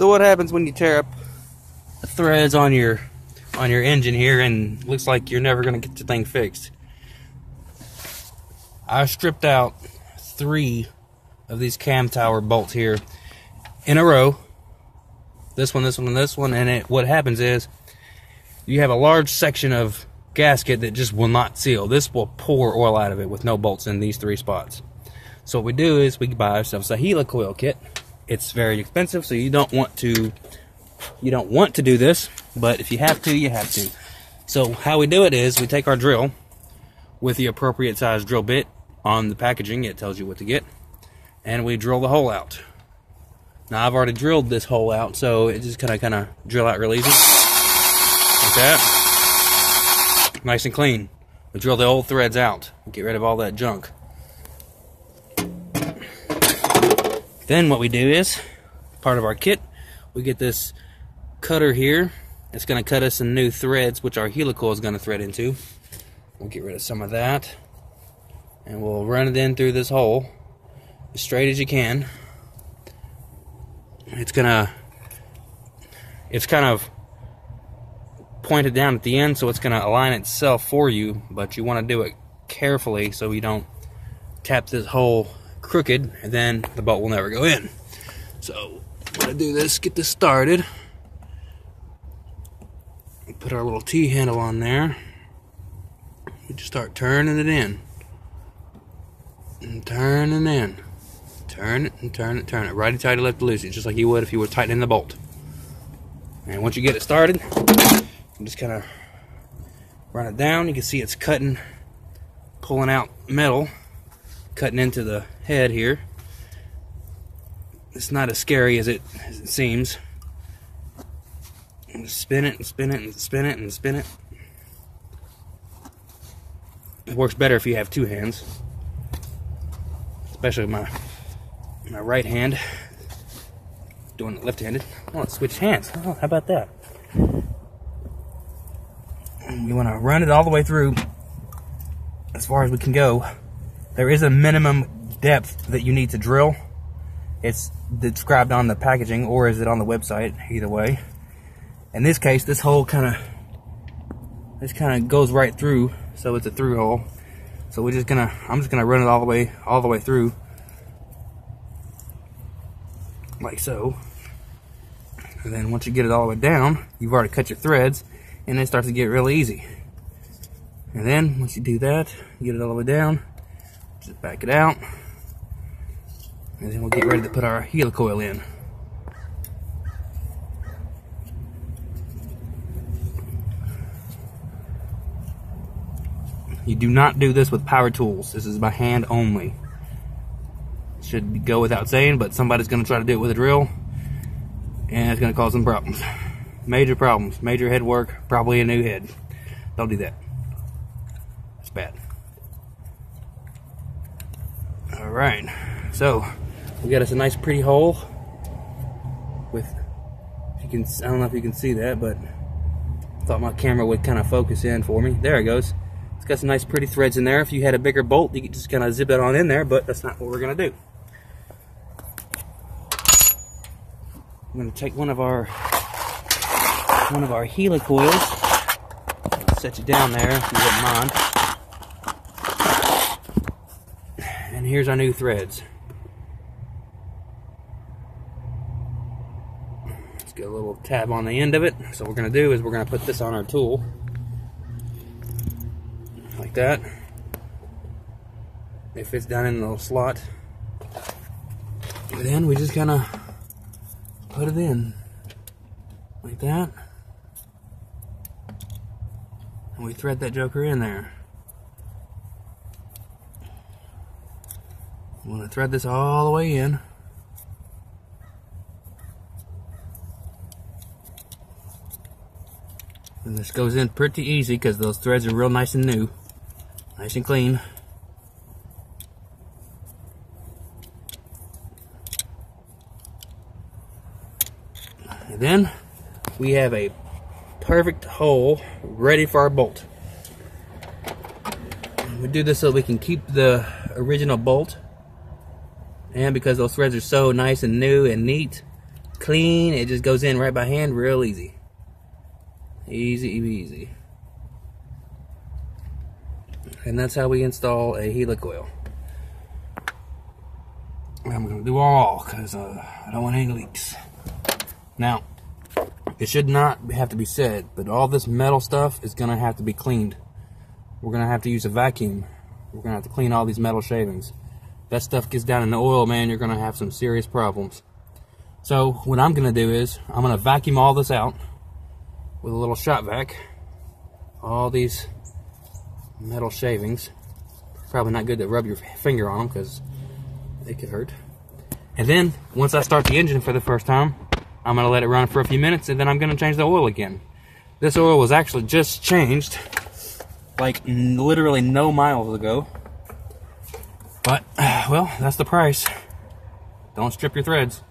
So what happens when you tear up the threads on your on your engine here and looks like you're never going to get the thing fixed? I stripped out three of these cam tower bolts here in a row. This one, this one, and this one. And it, what happens is you have a large section of gasket that just will not seal. This will pour oil out of it with no bolts in these three spots. So what we do is we buy ourselves a helicoil kit. It's very expensive, so you don't want to you don't want to do this, but if you have to, you have to. So how we do it is we take our drill with the appropriate size drill bit on the packaging, it tells you what to get, and we drill the hole out. Now I've already drilled this hole out, so it just kind of kind of drill out real easy, like that, nice and clean. We drill the old threads out, get rid of all that junk. Then what we do is, part of our kit, we get this cutter here. It's going to cut us some new threads, which our helicoil is going to thread into. We'll get rid of some of that. And we'll run it in through this hole as straight as you can. It's going to, it's kind of pointed down at the end, so it's going to align itself for you, but you want to do it carefully so you don't tap this hole crooked, and then the bolt will never go in. So, I'm to do this, get this started. Put our little T-handle on there. We just start turning it in. And turning in. Turn it and turn it, turn it. Righty tighty, lefty loosey, just like you would if you were tightening the bolt. And once you get it started, I'm just kind of run it down. You can see it's cutting, pulling out metal, cutting into the head here. It's not as scary as it, as it seems. Spin it and spin it and spin it and spin it. It works better if you have two hands. Especially my my right hand. Doing it left-handed. Oh, let's switch hands. Oh, how about that? You want to run it all the way through as far as we can go. There is a minimum depth that you need to drill. It's described on the packaging or is it on the website, either way. In this case, this hole kind of this kind of goes right through, so it's a through hole. So we're just gonna, I'm just gonna run it all the way, all the way through, like so. And then once you get it all the way down, you've already cut your threads, and it starts to get really easy. And then once you do that, get it all the way down, just back it out, and then we'll get ready to put our helicoil in. You do not do this with power tools. This is by hand only. Should go without saying, but somebody's going to try to do it with a drill, and it's going to cause some problems. Major problems. Major head work. Probably a new head. Don't do that. It's bad. Alright. So, we got us a nice pretty hole with, you can, I don't know if you can see that, but I thought my camera would kind of focus in for me. There it goes. It's got some nice pretty threads in there. If you had a bigger bolt, you could just kind of zip it on in there, but that's not what we're going to do. I'm to take one of our one of our helicoils. Set you down there if you wouldn't mind. And here's our new threads. Let's get a little tab on the end of it. So what we're going to do is we're going to put this on our tool. Like that. It fits down in the little slot. And then we just kind of put it in. Like that. And we thread that joker in there. I'm going to thread this all the way in. And this goes in pretty easy because those threads are real nice and new. Nice and clean. And then we have a perfect hole ready for our bolt. We do this so we can keep the original bolt and because those threads are so nice and new and neat clean. It just goes in right by hand, real easy. Easy, easy. And that's how we install a helicoil. coil. I'm going to do all because uh, I don't want any leaks. Now, it should not have to be said, but all this metal stuff is going to have to be cleaned. We're going to have to use a vacuum. We're going to have to clean all these metal shavings. That stuff gets down in the oil, man, you're going to have some serious problems. So, what I'm going to do is, I'm going to vacuum all this out with a little shop vac. All these metal shavings. Probably not good to rub your finger on them because it could hurt. And then, once I start the engine for the first time, I'm going to let it run for a few minutes and then I'm going to change the oil again. This oil was actually just changed, like literally no miles ago. But, well, that's the price. Don't strip your threads.